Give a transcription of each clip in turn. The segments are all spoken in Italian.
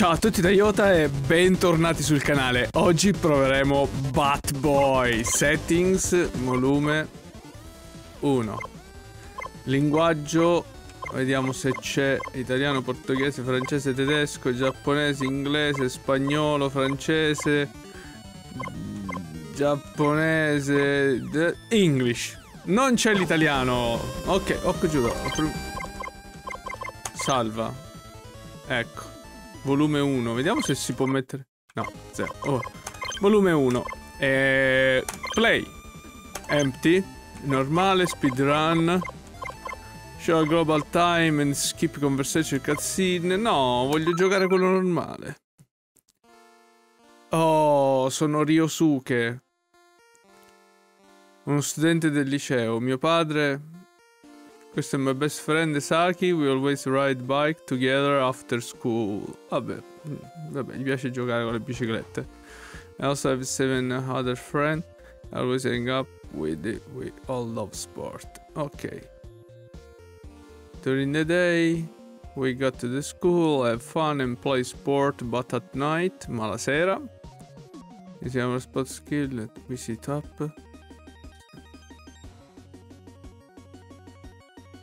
Ciao a tutti da Iota e bentornati sul canale. Oggi proveremo Bat Boy Settings volume 1. Linguaggio, vediamo se c'è italiano, portoghese, francese, tedesco, giapponese, inglese, spagnolo, francese, giapponese, English. Non c'è l'italiano. Ok, occhio giuro. Salva. Ecco. Volume 1. Vediamo se si può mettere... No, 0. Oh. Volume 1. E... Play. Empty. Normale, speedrun. Show global time and skip conversation cutscene. No, voglio giocare quello normale. Oh, sono Ryosuke. Uno studente del liceo. Mio padre è my best friend Saki, we always ride bike together after school. Vabbè, mm, vabbè, gli piace giocare con le biciclette. I also have seven other friends, always hang up with it, we all love sport. Ok. During the day, we go to the school, have fun and play sport, but at night, ma la sera, usiamo spot skill, we sit up.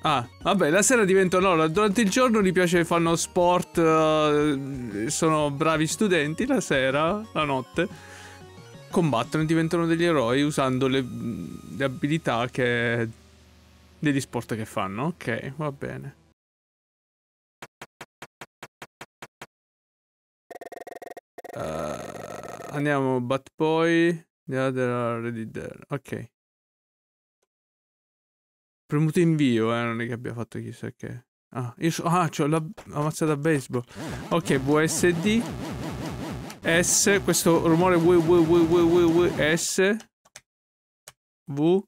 Ah, vabbè, la sera diventano loro. Durante il giorno gli piace, fanno sport, uh, sono bravi studenti. La sera, la notte, combattono e diventano degli eroi usando le, le abilità che, degli sport che fanno. Ok, va bene. Uh, andiamo, Bat Boy. The other already there. Ok premuto invio, eh, non è che abbia fatto chissà che. Ah, io so, ah, c'ho la ammazzata a baseball. Ok, VSD. S, questo rumore W, W, W, W, S. V.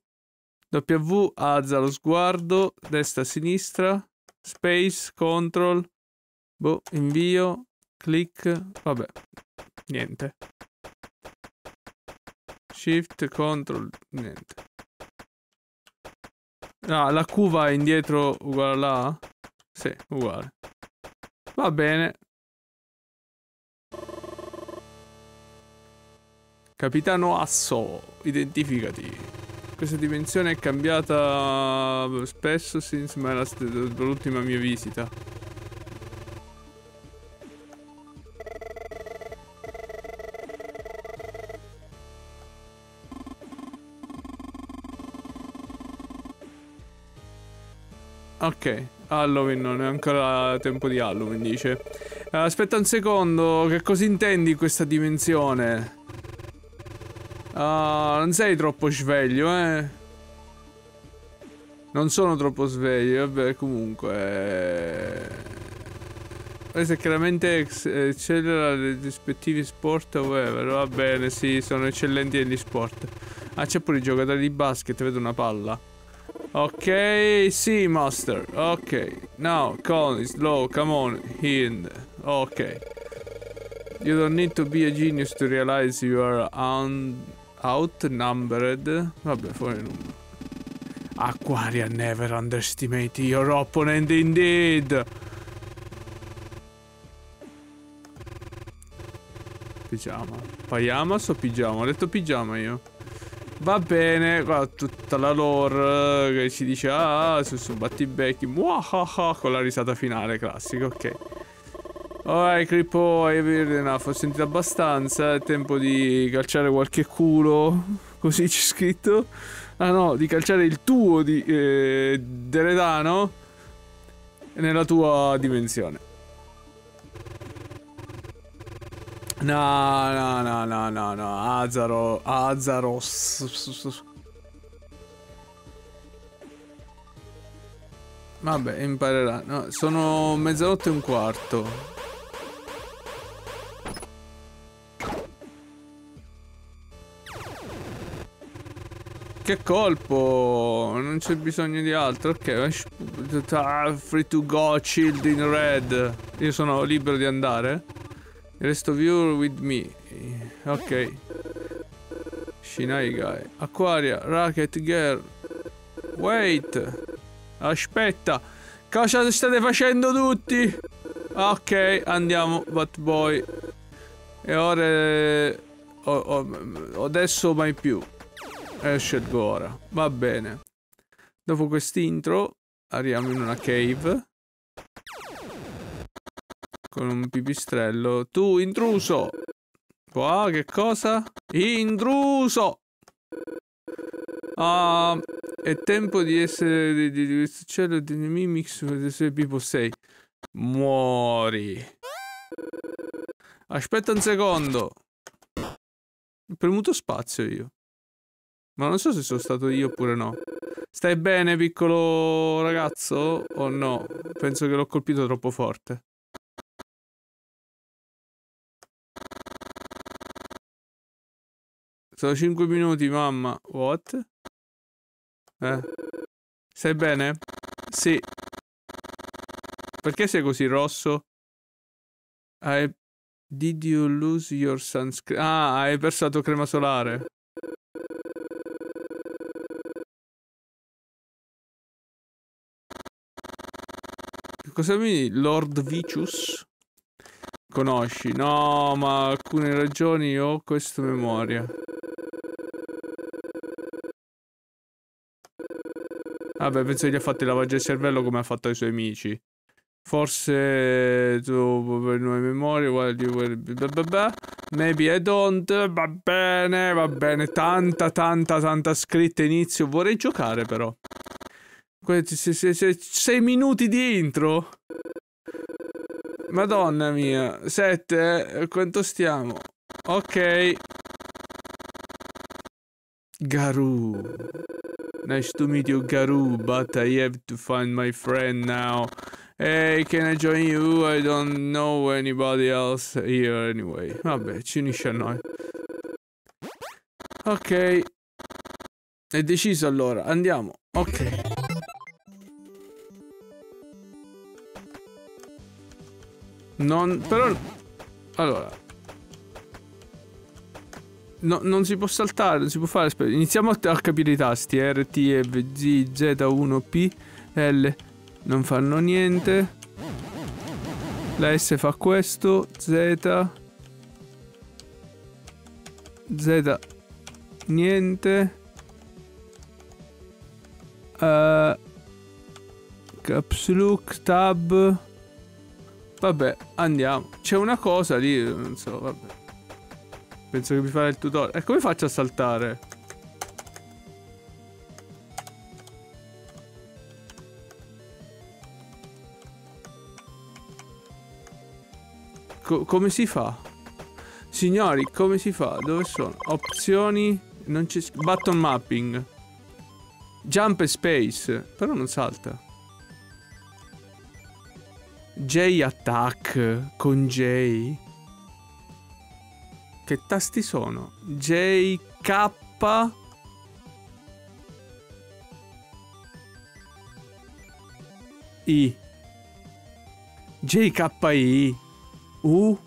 W, alza lo sguardo, destra, sinistra, space, control, boh, invio, click, vabbè, niente. Shift, control, niente. Ah, la Q va indietro uguale alla A? Sì, uguale. Va bene. Capitano Asso, identificati. Questa dimensione è cambiata spesso since l'ultima mia visita. Ok, Halloween non è ancora tempo di Halloween, dice. Aspetta un secondo, che cosa intendi questa dimensione? Uh, non sei troppo sveglio, eh? Non sono troppo sveglio, vabbè, comunque... Questo è chiaramente accelera i rispettivi sport whatever, va bene, sì, sono eccellenti negli sport. Ah, c'è pure i giocatori di basket, vedo una palla. Ok, sì, master. Ok. Now, Colin, slow, come on, hind. Ok. You don't need to be a genius to realize you are outnumbered. Vabbè, fuori numero. Aquaria never underestimate your opponent indeed. Pigiama. Pajamas o pigiama? Ho detto pigiama io. Va bene, qua tutta la lore che ci dice ah, su, su battibecchi, muahaha, con la risata finale classica, ok. Alright, Crippo, hai enough, ho sentito abbastanza, è tempo di calciare qualche culo, così c'è scritto. Ah no, di calciare il tuo di eh, Deredano nella tua dimensione. No, no, no, no, no, no. Azaro, Azaros. Vabbè, imparerà. No, sono mezzanotte e un quarto. Che colpo! Non c'è bisogno di altro. Ok, free to go, chilled in red. Io sono libero di andare? Rest of you with me. Ok. Shinai guy. Aquaria. Rocket girl. Wait. Aspetta. Cosa state facendo tutti? Ok, andiamo, Bat Boy. E ora... O, o, adesso mai più. E scelgo ora. Va bene. Dopo quest'intro arriviamo in una cave. Con un pipistrello. Tu, intruso! Qua, che cosa? Intruso! Ah, è tempo di essere di, di, di questo cielo di Mimix People 6. Muori. Aspetta un secondo. Ho premuto spazio io. Ma non so se sono stato io oppure no. Stai bene, piccolo ragazzo? O no? Penso che l'ho colpito troppo forte. Sono 5 minuti, mamma. What? Eh. Stai bene? Sì. Perché sei così rosso? I... Did you lose your sunscreen? Ah, hai perso la tua crema solare. Cosa mi Lord Vicious? Conosci? No, ma alcune ragioni ho questa memoria. Vabbè, penso che gli ha fatto il lavaggio del cervello come ha fatto ai suoi amici. Forse tu per nuove memorie, maybe I don't, va bene, va bene, tanta, tanta, tanta scritta inizio, vorrei giocare però. Sei minuti di intro? Madonna mia, sette, eh? quanto stiamo? Ok. Garou. Nice to meet you, Garou, but I have to find my friend now. Hey, can I join you? I don't know anybody else here anyway. Vabbè, ci unisce a noi. Ok. È deciso allora, andiamo. Ok. Non... però... Allora... No, non si può saltare, non si può fare... Iniziamo a, capire i tasti. R, T, F, G, Z, 1, P, L... Non fanno niente. La S fa questo. Z. Z. Niente. Uh, caps look, tab. Vabbè, andiamo. C'è una cosa lì, non so, vabbè. Penso che mi farà il tutorial. E come faccio a saltare? Co come si fa? Signori, come si fa? Dove sono? Opzioni. Non c'è. Button mapping. Jump e space. Però non salta. J attack. Con J. Che tasti sono? J K. I. JKI. U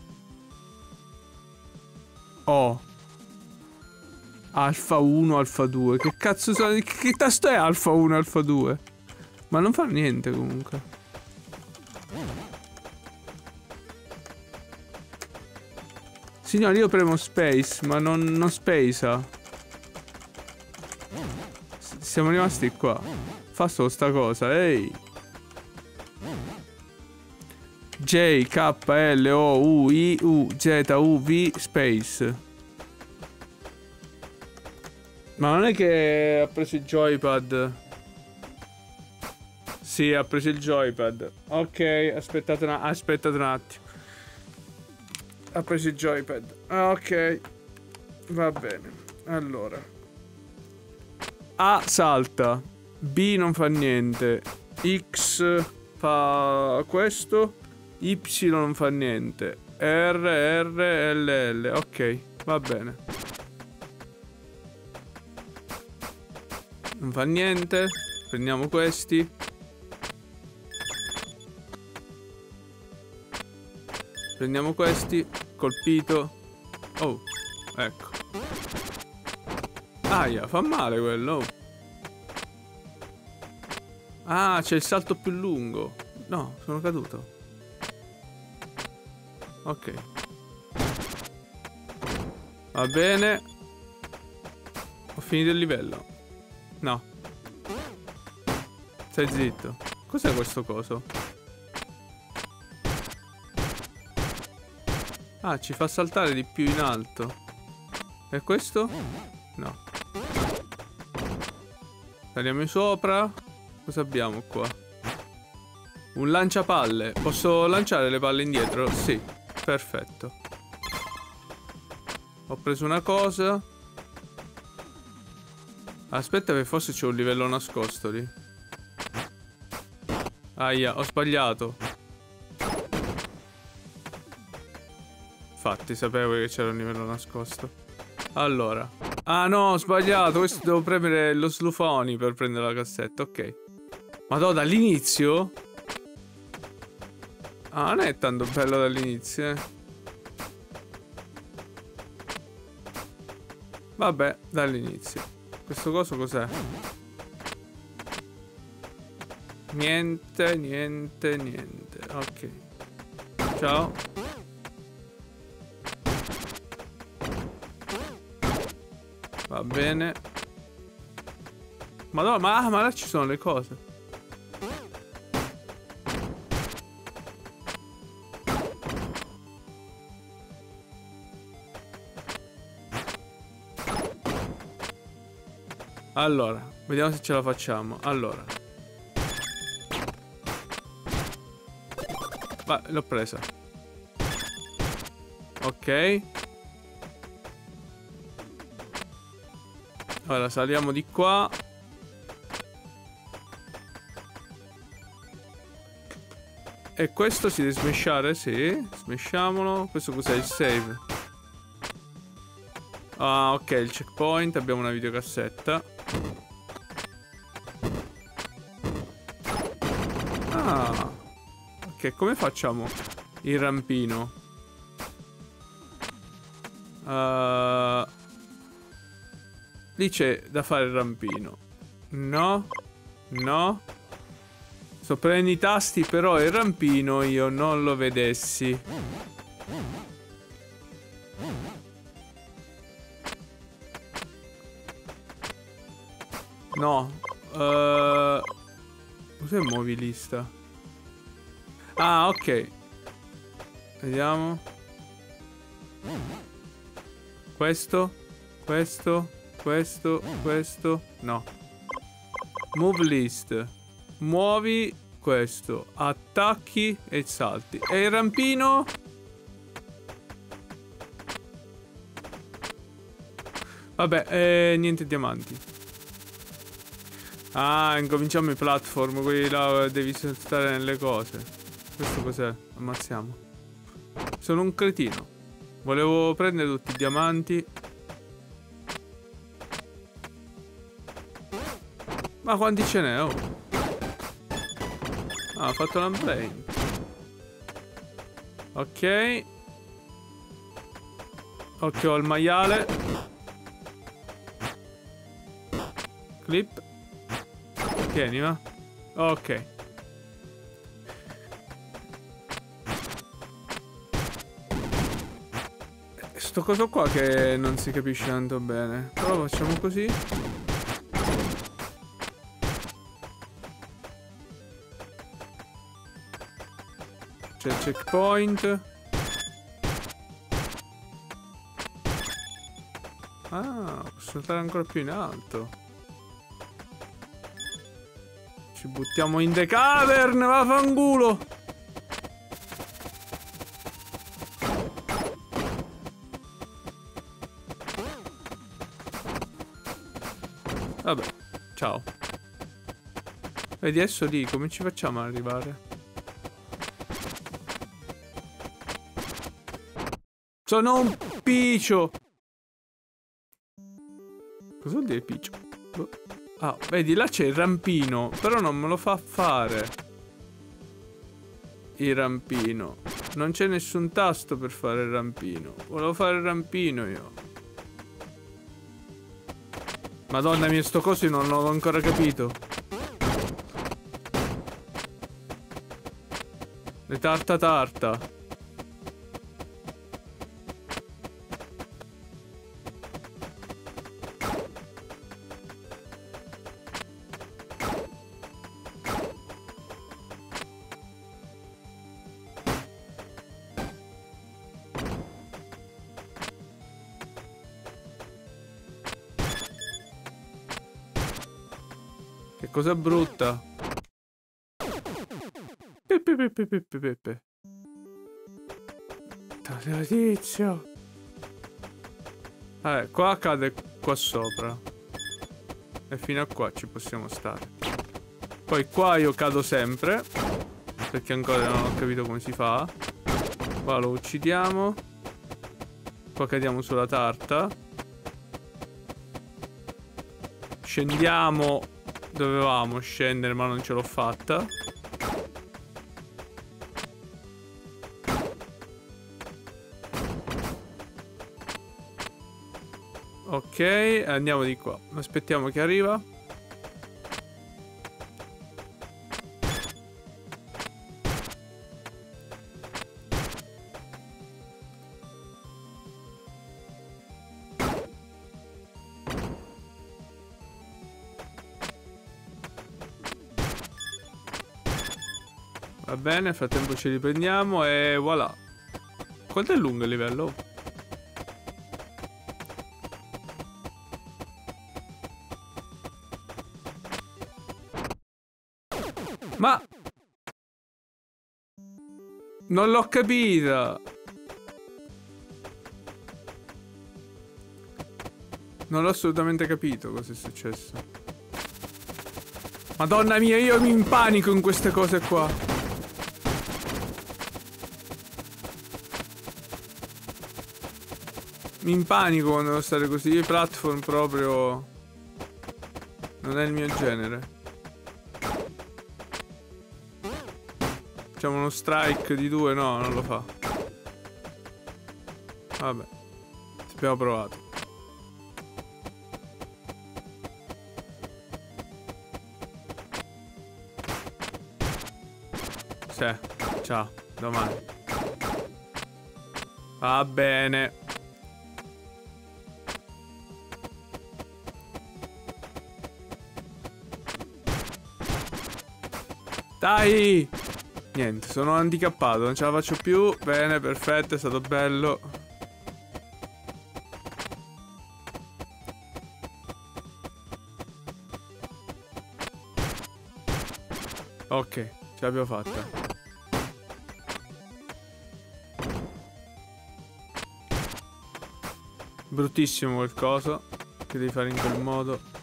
O Alfa 1, Alfa 2 Che cazzo sono? Che tasto è Alfa 1, Alfa 2? Ma non fa niente comunque Signore io premo space Ma non, non spacea Siamo rimasti qua Fa solo sta cosa Ehi J, K, L, O, U, I, U, Z, U, V, space. Ma non è che ha preso il joypad? Sì, ha preso il joypad. Ok, aspettate, una... aspettate un attimo. Ha preso il joypad. Ok. Va bene. Allora. A salta. B non fa niente. X fa questo. Y non fa niente. R, R, L, L. Ok, va bene. Non fa niente. Prendiamo questi. Prendiamo questi. Colpito. Oh, ecco. Aia, fa male quello. Oh. Ah, c'è il salto più lungo. No, sono caduto. Ok. Va bene. Ho finito il livello. No. Stai zitto. Cos'è questo coso? Ah, ci fa saltare di più in alto. E questo? No. Saliamo sopra. Cosa abbiamo qua? Un lanciapalle. Posso lanciare le palle indietro? Sì. Perfetto. Ho preso una cosa. Aspetta che forse c'è un livello nascosto lì. Aia, ho sbagliato. Infatti, sapevo che c'era un livello nascosto. Allora. Ah no, ho sbagliato. Questo devo premere lo slufoni per prendere la cassetta. Ok. Madonna, dall'inizio? Ah, non è tanto bello dall'inizio, eh. Vabbè, dall'inizio. Questo coso cos'è? Niente, niente, niente. Ok. Ciao. Va bene. Madonna, ma, ma là ci sono le cose. Allora, vediamo se ce la facciamo. Allora. Va, l'ho presa. Ok. Ora saliamo di qua. E questo si deve smesciare? Sì. Smesciamolo. Questo cos'è il save? Ah, ok, il checkpoint. Abbiamo una videocassetta. Ah. Ok, come facciamo il rampino? Uh, lì c'è da fare il rampino. No. No. Sto prendendo i tasti, però il rampino io non lo vedessi. No. Uh, cos'è movilista? Ah, ok. Vediamo. Questo. Questo. Questo. Questo. No. Move list. Muovi questo. Attacchi e salti. E il rampino? Vabbè, eh, niente diamanti. Ah, incominciamo i platform, quelli là devi stare nelle cose. Questo cos'è? Ammazziamo. Sono un cretino. Volevo prendere tutti i diamanti. Ma quanti ce n'è? Oh. Ah, ho fatto l'unbrain. Ok. Ok, ho il maiale. Clip. Tieni, va. Ok. Sto coso qua che non si capisce tanto bene. Però facciamo così. Checkpoint. Ah, posso andare ancora più in alto. Ci buttiamo in the cavern, vaffanculo! Vabbè, ciao. Vedi adesso lì, come ci facciamo ad arrivare? Sono un piccio! Cosa vuol dire piccio? Boh. Ah, vedi, là c'è il rampino. Però non me lo fa fare. Il rampino. Non c'è nessun tasto per fare il rampino. Volevo fare il rampino io. Madonna mia, sto coso non l'ho ancora capito. Le tarta tarta. Cosa brutta. Pepe pepe pepe pepe. Tizio. Vabbè, qua cade qua sopra. E fino a qua ci possiamo stare. Poi qua io cado sempre. Perché ancora non ho capito come si fa. Qua lo uccidiamo. Qua cadiamo sulla tarta. Scendiamo. Dovevamo scendere ma non ce l'ho fatta. Ok, andiamo di qua. Aspettiamo che arriva. Bene, nel frattempo ci riprendiamo e voilà. Quanto è lungo il livello? Ma... Non l'ho capita. Non l'ho assolutamente capito cosa è successo. Madonna mia, io mi impanico in queste cose qua. Mi impanico quando devo stare così. I platform proprio... Non è il mio genere. Facciamo uno strike di due, no, non lo fa. Vabbè. Ci abbiamo provato. Sì, ciao, domani. Va bene. Dai! Niente, sono handicappato, non ce la faccio più. Bene, perfetto, è stato bello. Ok, ce l'abbiamo fatta. Bruttissimo quel coso che devi fare in quel modo.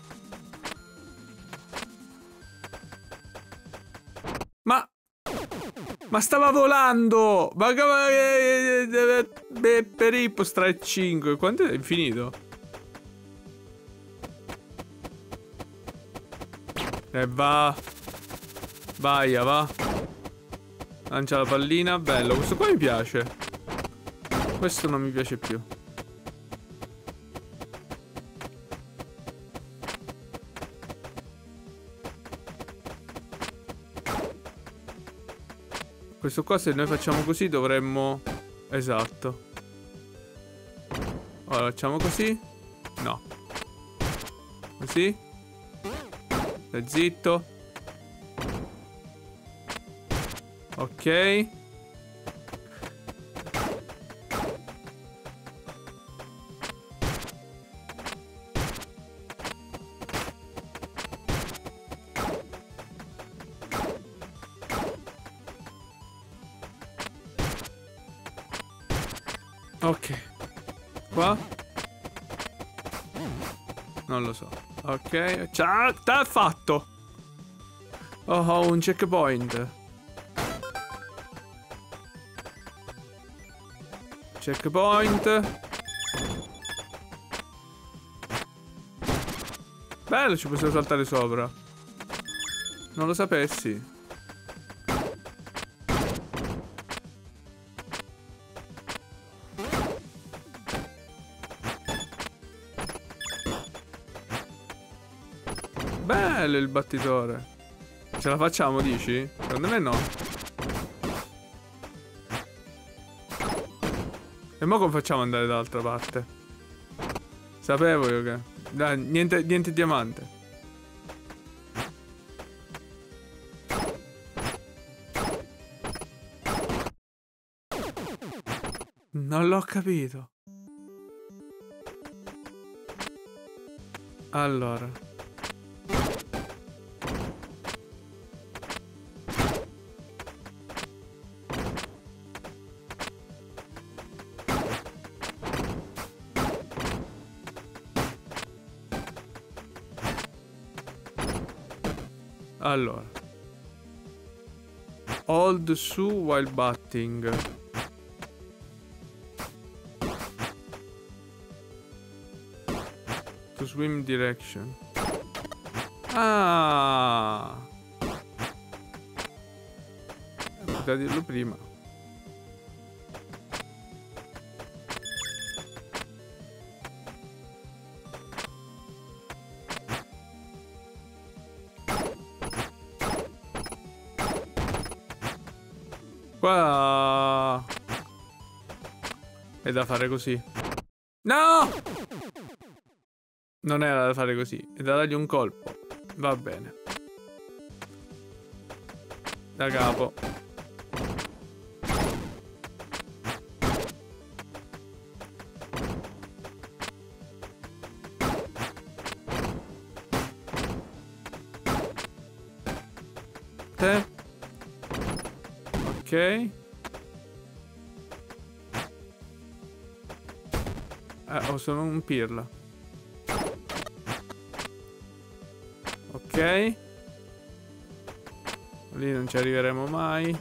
Ma stava volando! Ma come... Per Ippo strike 5. Quanto è infinito? E va. Vai, va. Lancia la pallina. Bello, questo qua mi piace. Questo non mi piace più. Questo qua se noi facciamo così dovremmo... Esatto. Ora facciamo così. No. Così. Stai zitto. Ok. Ok. Ciao, t'ha fatto. Oh, ho un checkpoint. Checkpoint. Bello, ci possiamo saltare sopra. Non lo sapessi. Il battitore. Ce la facciamo, dici? Secondo me no. E mo come facciamo ad andare dall'altra parte? Sapevo io che... Dai, niente, niente diamante. Non l'ho capito. Allora. Hold su while batting. To swim direction. Ah! Poteva dirlo prima. Da fare così. No! Non era da fare così, è da dargli un colpo. Va bene. Da capo. Ho solo un pirla. Ok. Lì non ci arriveremo mai.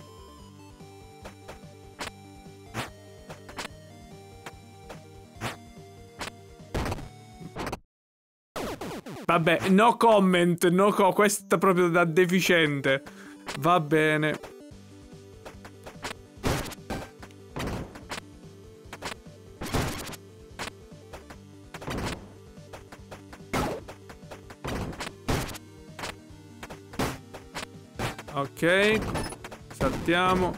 Vabbè, no comment, no co questo è proprio da deficiente. Va bene. Ok. Saltiamo.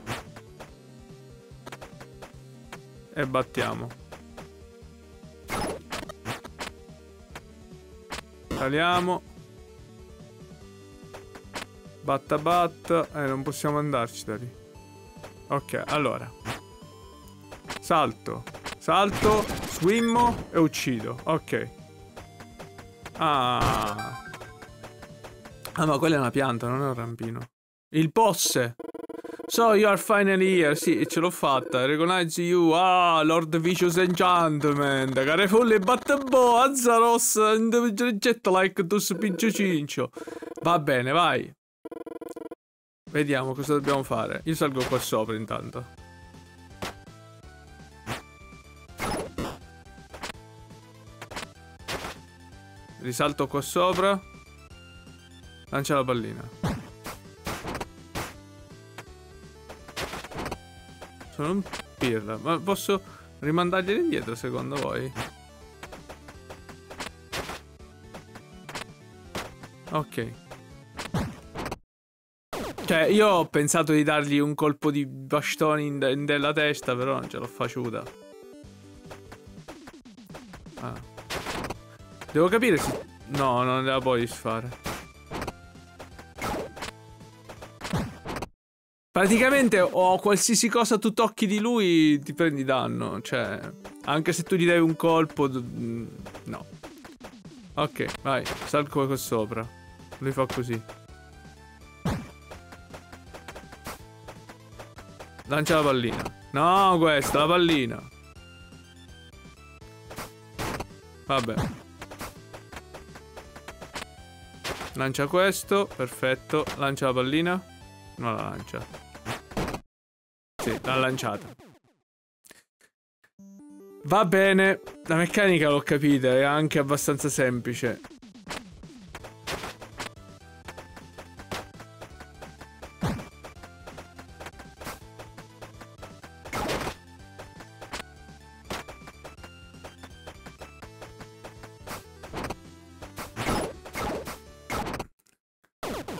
E battiamo. Saliamo. Batta batta. Eh, non possiamo andarci da lì. Ok, allora. Salto. Salto. Swimmo e uccido. Ok. Ah. Ah, ma quella è una pianta, non è un rampino. Il posse. So you are finally here. Sì, ce l'ho fatta. Recognize you. Ah, Lord Vicious Enchantment. Carefully Battabo. Azzaros. Jet like to spinge cincio. Va bene, vai. Vediamo cosa dobbiamo fare. Io salgo qua sopra intanto. Risalto qua sopra. Lancia la pallina. Sono un pirla. Ma posso rimandarglieli indietro secondo voi? Ok. Cioè, io ho pensato di dargli un colpo di bastone in, in della testa, però non ce l'ho faciuta. Ah. Devo capire se... No, non la puoi fare. Praticamente o qualsiasi cosa tu tocchi di lui ti prendi danno. Cioè, anche se tu gli dai un colpo... No. Ok, vai, salgo qua sopra. Lui fa così. Lancia la pallina. No, questa, la pallina. Vabbè. Lancia questo, perfetto. Lancia la pallina. Non la lancia. Sì, l'ha lanciata. Va bene, la meccanica l'ho capita, è anche abbastanza semplice.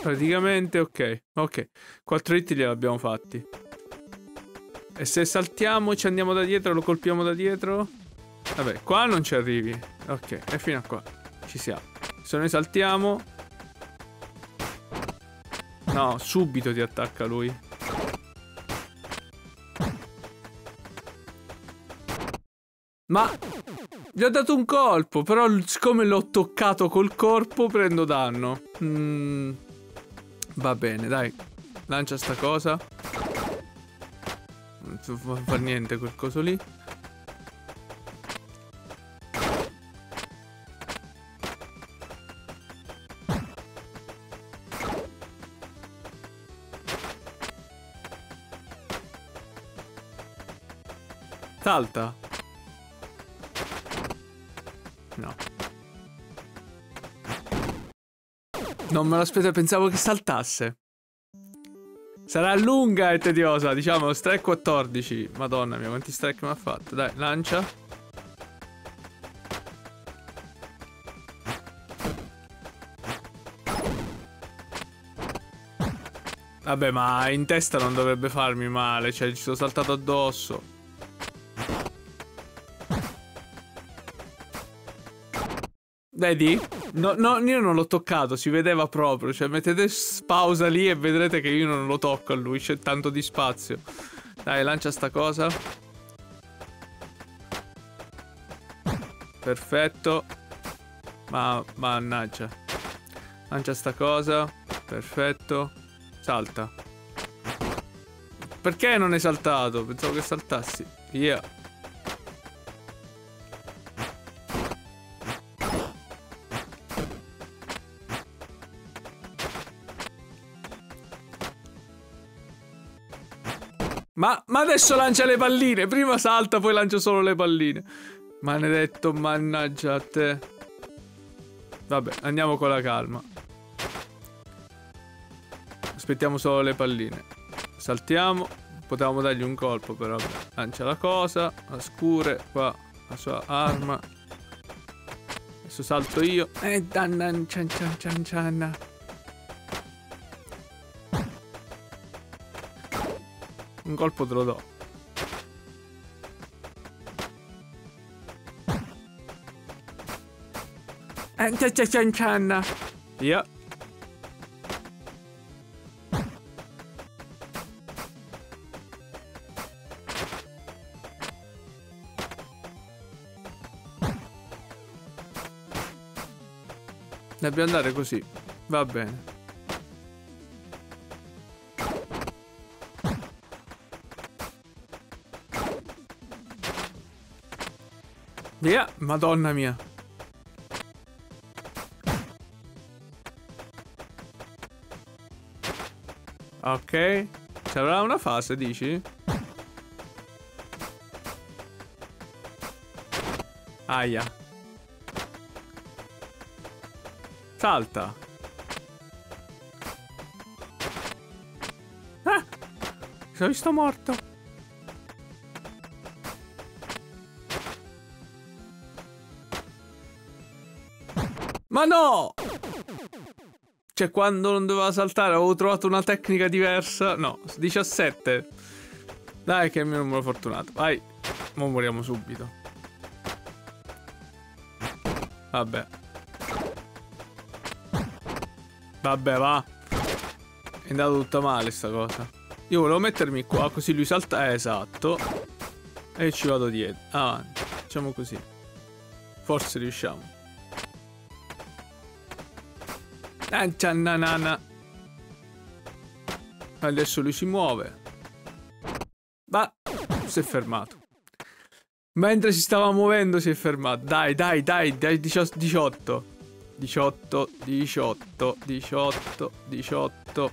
Praticamente ok. Ok. Quattro hit li abbiamo fatti. E se saltiamo ci andiamo da dietro, lo colpiamo da dietro? Vabbè, qua non ci arrivi. Ok, e fino a qua. Ci siamo. Se noi saltiamo... No, subito ti attacca lui. Ma... Gli ho dato un colpo, però siccome l'ho toccato col corpo prendo danno. Mmm... Va bene, dai. Lancia sta cosa non fa niente quel coso lì. Salta. No. Non me lo aspettavo, pensavo che saltasse. Sarà lunga e tediosa, diciamo, strike 14. Madonna mia, quanti strike mi ha fatto. Dai, lancia. Vabbè, ma in testa non dovrebbe farmi male, cioè ci sono saltato addosso. Vedi? No, no, io non l'ho toccato, si vedeva proprio. Cioè, mettete pausa lì e vedrete che io non lo tocco a lui. C'è tanto di spazio. Dai, lancia sta cosa. Perfetto. Ma, mannaggia. Lancia sta cosa. Perfetto. Salta. Perché non hai saltato? Pensavo che saltassi. Via. Yeah. Ma, ma, adesso lancia le palline. Prima salta, poi lancia solo le palline. Maledetto, mannaggia a te. Vabbè, andiamo con la calma. Aspettiamo solo le palline. Saltiamo. Potevamo dargli un colpo, però. Lancia la cosa. La scure. Qua. La sua arma. Adesso salto io. Eh, danna, cian cian cian cian. Un colpo te lo do. Via. Dobbiamo andare così. Va bene. Via, madonna mia. Ok. Ci avrà una fase, dici? Aia. Salta. Ah! Sono visto morto. Ma no! Cioè, quando non doveva saltare avevo trovato una tecnica diversa. No, 17. Dai, che è il mio numero fortunato. Vai. Mo moriamo subito. Vabbè. Vabbè, va. È andata tutta male sta cosa. Io volevo mettermi qua, così lui salta. Eh, esatto. E ci vado dietro. Avanti. Facciamo così. Forse riusciamo. Ciannanana. Adesso lui si muove. Ma si è fermato. Mentre si stava muovendo si è fermato. Dai, dai, dai, dai 18. 18, 18, 18, 18.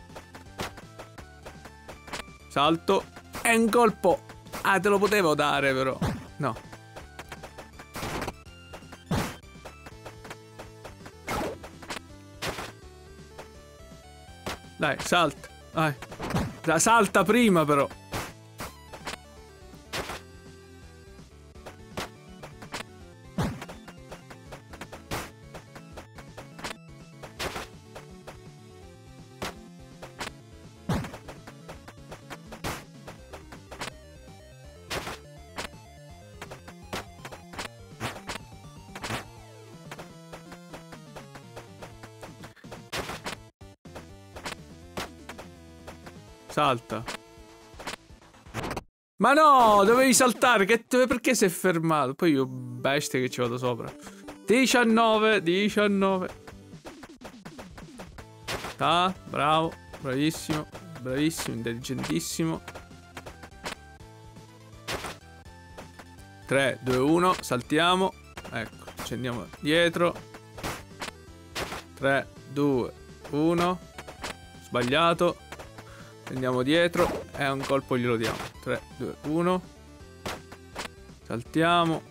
Salto. E un colpo. Ah, te lo potevo dare però. No. Dai, salta. Vai. Salta prima però. Salta. Ma no, dovevi saltare. Che, perché è fermato? Poi io bestia che ci vado sopra. 19, 19. Ah, bravo, bravissimo, bravissimo, intelligentissimo. 3, 2, 1, saltiamo. Ecco, ci andiamo dietro. 3, 2, 1. Sbagliato. Andiamo dietro e un colpo glielo diamo. 3, 2, 1. Saltiamo.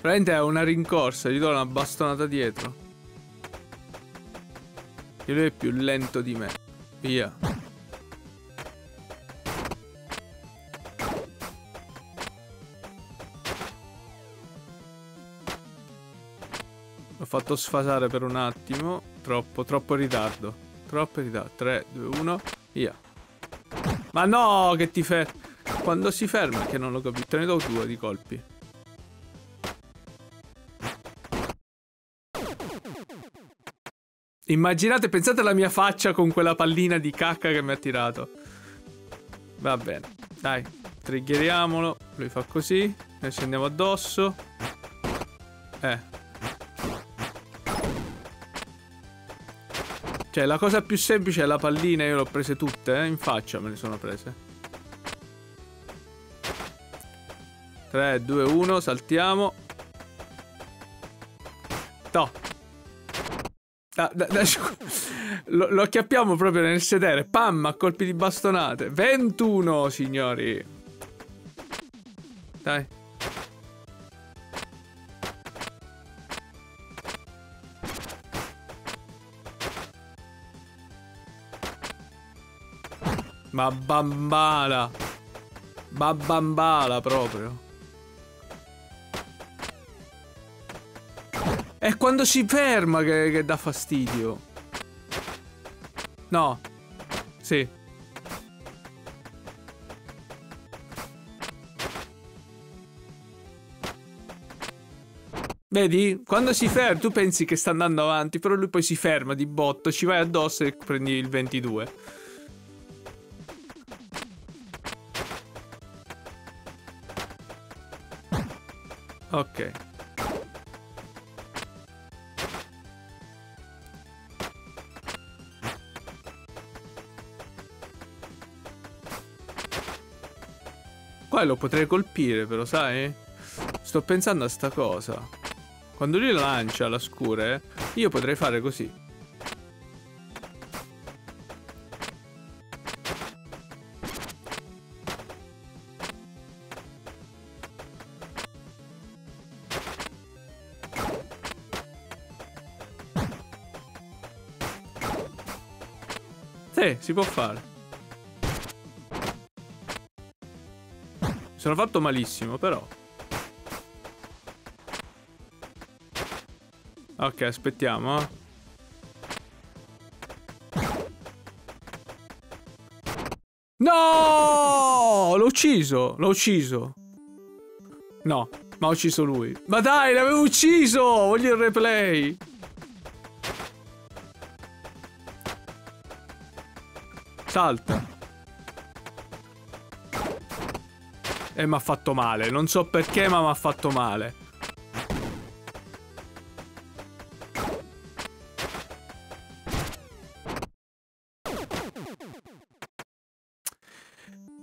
Praticamente è una rincorsa, gli do una bastonata dietro. E lui è più lento di me. Via. L'ho fatto sfasare per un attimo. Troppo, troppo ritardo. Ritardo. 3, 2, 1. Via. Ma no, che ti fermi. Quando si ferma che non lo capisco. Te ne do due di colpi. Immaginate, pensate alla mia faccia con quella pallina di cacca che mi ha tirato. Va bene, dai, triggeriamolo. Lui fa così, noi scendiamo addosso. Eh. Cioè, la cosa più semplice è la pallina, io le ho prese tutte, eh? In faccia me ne sono prese. 3, 2, 1, saltiamo. No. Da, da, da, lo, lo acchiappiamo proprio nel sedere. Pam, a colpi di bastonate. 21, signori. Dai. Ma bambala. Babbambala proprio. È quando si ferma che, che dà fastidio. No. Sì. Vedi? Quando si ferma, tu pensi che sta andando avanti, però lui poi si ferma di botto, ci vai addosso e prendi il 22. Ok. Qua lo potrei colpire, però, sai? Sto pensando a sta cosa. Quando lui lancia la scure, io potrei fare così. Si può fare. Sono fatto malissimo, però. Ok, aspettiamo. Eh. No! L'ho ucciso, l'ho ucciso. No, ma ha ucciso lui. Ma dai, l'avevo ucciso! Voglio il replay. Salta. E mi ha fatto male. Non so perché, ma mi ha fatto male.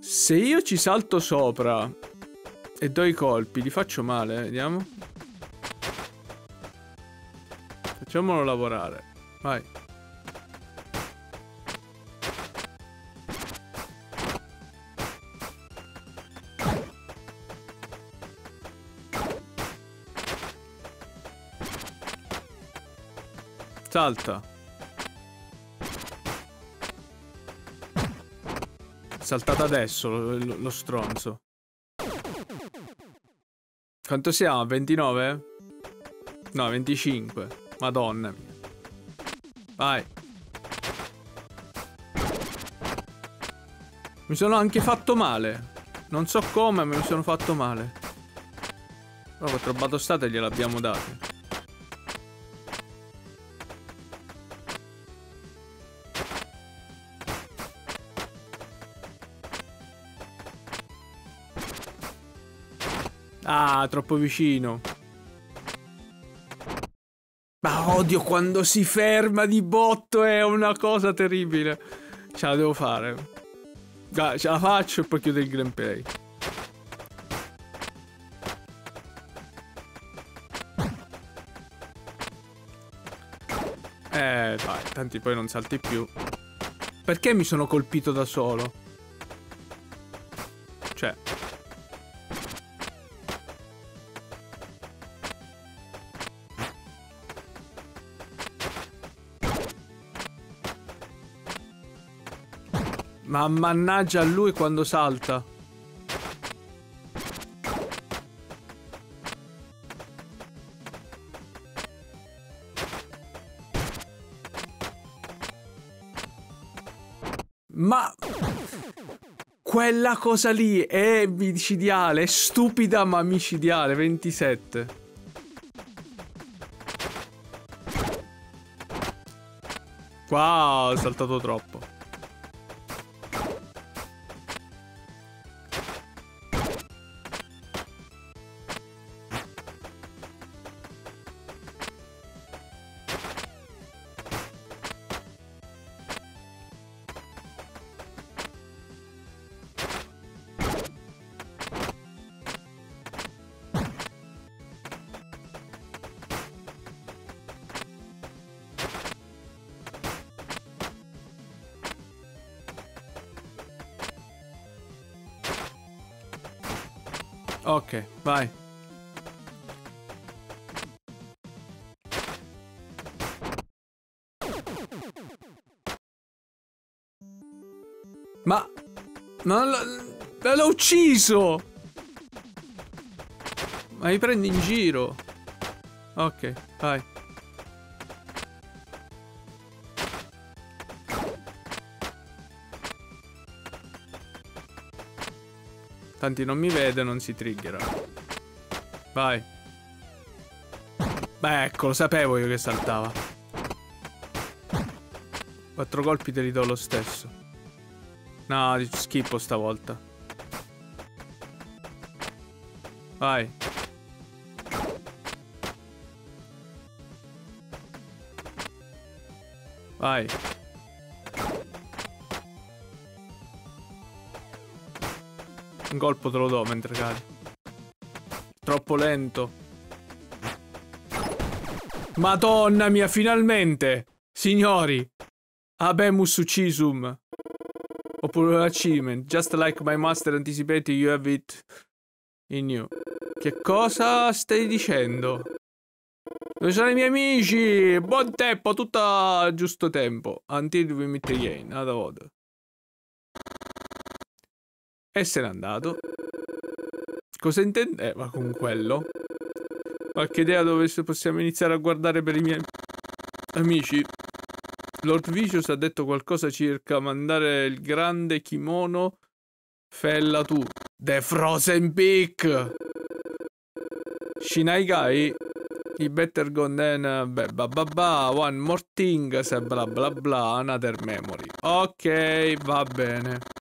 Se io ci salto sopra e do i colpi, li faccio male, vediamo. Facciamolo lavorare. Vai. Salta. Saltato adesso lo, lo, lo stronzo. Quanto siamo? 29? No, 25. Madonna. Vai. Mi sono anche fatto male. Non so come, ma mi sono fatto male. Però quattro batostate gliel'abbiamo date. Ah, troppo vicino. Ma odio quando si ferma di botto, è una cosa terribile. Ce la devo fare. Dai, ce la faccio e poi chiudo il gameplay. Eh, dai, tanti poi non salti più. Perché mi sono colpito da solo? Ma mannaggia lui quando salta. Ma... Quella cosa lì è micidiale, è stupida ma micidiale, 27. Wow, ho saltato troppo. Ok, vai. Ma... Ma l'ho ucciso! Ma mi prendi in giro? Ok, vai. Tanti non mi vede, non si triggera. Vai. Beh, ecco, lo sapevo io che saltava. Quattro colpi te li do lo stesso. No, schippo stavolta. Vai. Vai. Un colpo te lo do mentre cadi. Troppo lento. Madonna mia, finalmente! Signori! Abemus uccisum. Oppure achievement. Just like my master anticipated, you have it in you. Che cosa stai dicendo? Dove sono i miei amici? Buon tempo, tutto a giusto tempo. Until we meet again. Ad e se n'è andato. Cosa intende? Eh, con quello? Qualche idea dove possiamo iniziare a guardare per i miei amici? Lord Vicious ha detto qualcosa circa mandare il grande kimono Fella tu. The Frozen Peak! Shinai Gai He better go then beh, ba ba ba one more thing bla bla bla another memory. Ok, va bene.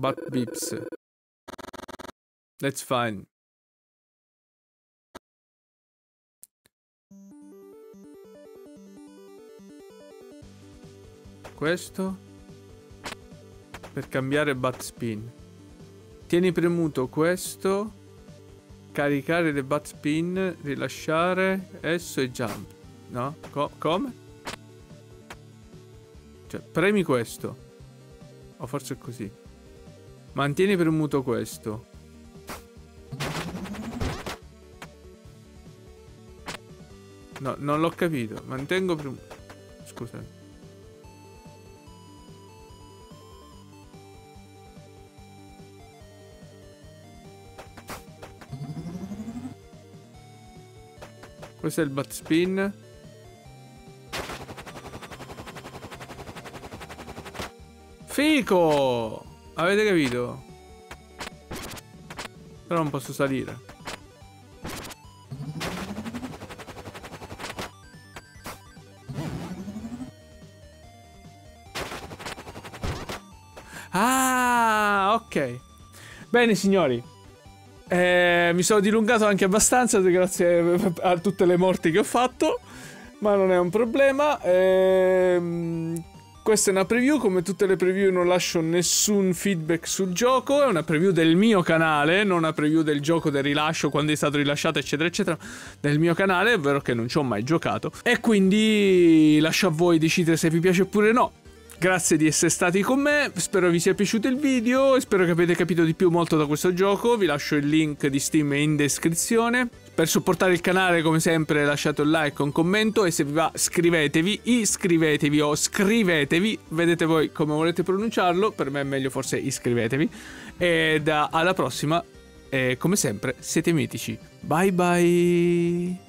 But beeps. That's fine. Questo per cambiare bat spin. Tieni premuto questo, caricare le bat spin, rilasciare esso e jump. No? Co come? Cioè, premi questo. O forse è così. Mantieni premuto questo. No, non l'ho capito. Mantengo premuto. Scusa. Questo è il bat spin. Fico! Avete capito? Però non posso salire. Ah, ok. Bene, signori. Eh, mi sono dilungato anche abbastanza grazie a tutte le morti che ho fatto. Ma non è un problema. Eh, questa è una preview, come tutte le preview non lascio nessun feedback sul gioco, è una preview del mio canale, non una preview del gioco del rilascio, quando è stato rilasciato eccetera eccetera, del mio canale, è vero che non ci ho mai giocato. E quindi lascio a voi decidere se vi piace oppure no. Grazie di essere stati con me, spero vi sia piaciuto il video, spero che abbiate capito di più molto da questo gioco, vi lascio il link di Steam in descrizione. Per supportare il canale come sempre lasciate un like, un commento e se vi va scrivetevi, iscrivetevi o scrivetevi, vedete voi come volete pronunciarlo, per me è meglio forse iscrivetevi. Ed alla prossima e come sempre siete mitici. Bye bye!